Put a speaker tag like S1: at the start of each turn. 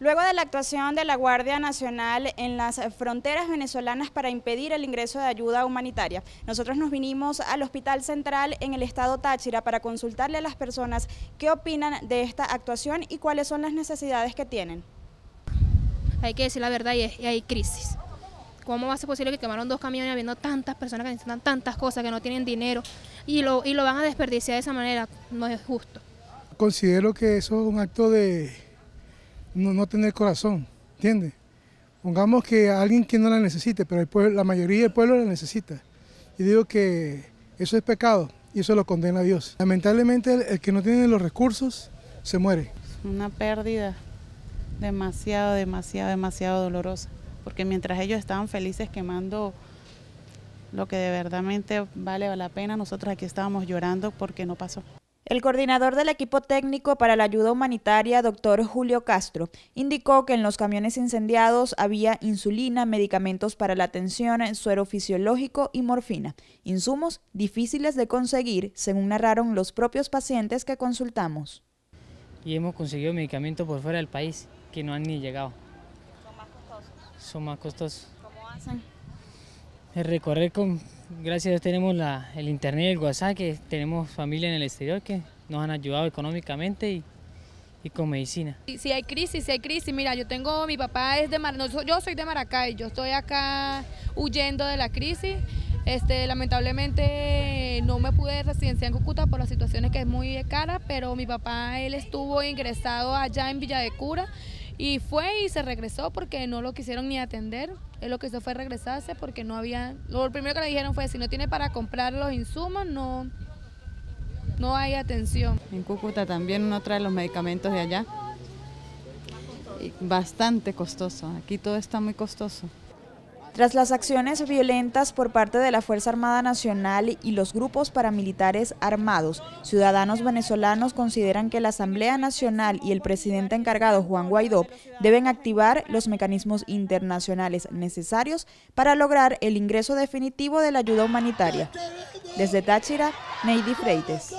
S1: Luego de la actuación de la Guardia Nacional en las fronteras venezolanas para impedir el ingreso de ayuda humanitaria, nosotros nos vinimos al Hospital Central en el estado Táchira para consultarle a las personas qué opinan de esta actuación y cuáles son las necesidades que tienen.
S2: Hay que decir la verdad y hay crisis. ¿Cómo va a ser posible que quemaron dos camiones habiendo tantas personas que necesitan tantas cosas, que no tienen dinero y lo, y lo van a desperdiciar de esa manera? No es justo.
S3: Considero que eso es un acto de no, tener corazón, ¿entiendes? Pongamos que alguien que no la necesite, pero la mayoría del pueblo la necesita. Y digo que eso es pecado y eso lo condena a Dios. Lamentablemente el, que no tiene los recursos se muere.
S4: Una pérdida demasiado, demasiado, demasiado dolorosa. Porque mientras ellos estaban felices quemando lo que de verdad vale la pena, nosotros aquí estábamos llorando porque no pasó.
S1: El coordinador del equipo técnico para la ayuda humanitaria, doctor Julio Castro, indicó que en los camiones incendiados había insulina, medicamentos para la atención, suero fisiológico y morfina, insumos difíciles de conseguir, según narraron los propios pacientes que consultamos.
S5: Y hemos conseguido medicamentos por fuera del país que no han ni llegado.
S1: ¿Son más costosos?
S5: Son más costosos.
S1: ¿Cómo hacen?
S5: Recorrer con, gracias a Dios tenemos el internet y el WhatsApp, tenemos familia en el exterior que nos han ayudado económicamente y, con medicina.
S6: Si hay crisis, si hay crisis, mira, yo tengo, mi papá es de Mar, yo soy de Maracay, yo estoy acá huyendo de la crisis. Este, lamentablemente no me pude residenciar en Cúcuta por las situaciones que es muy cara, pero mi papá él estuvo ingresado allá en Villa de Cura y fue y se regresó porque no lo quisieron ni atender. Él lo que hizo fue regresarse porque no había... Lo primero que le dijeron fue, si no tiene para comprar los insumos, no, no hay atención.
S4: En Cúcuta también uno trae los medicamentos de allá. bastante costoso. Aquí todo está muy costoso.
S1: Tras las acciones violentas por parte de la Fuerza Armada Nacional y los grupos paramilitares armados, ciudadanos venezolanos consideran que la Asamblea Nacional y el presidente encargado Juan Guaidó deben activar los mecanismos internacionales necesarios para lograr el ingreso definitivo de la ayuda humanitaria. Desde Táchira, Neidy Freites.